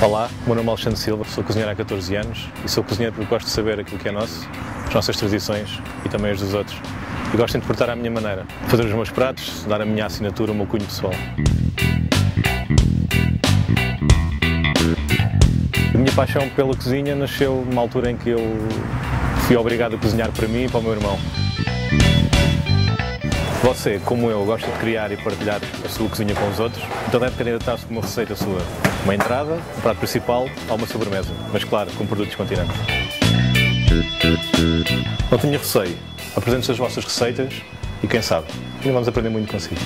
Olá, meu nome é Alexandre Silva, sou cozinheiro há 14 anos e sou cozinheiro porque gosto de saber aquilo que é nosso, as nossas tradições e também as dos outros. E gosto de interpretar à minha maneira, fazer os meus pratos, dar a minha assinatura, o meu cunho pessoal. A minha paixão pela cozinha nasceu numa altura em que eu fui obrigado a cozinhar para mim e para o meu irmão. Você, como eu, gosta de criar e partilhar a sua cozinha com os outros, então deve candidatar-se com uma receita sua. Uma entrada, um prato principal ou uma sobremesa, mas claro, com produtos continentes. Não tenha receio. Apresente-se as vossas receitas e quem sabe, ainda vamos aprender muito consigo.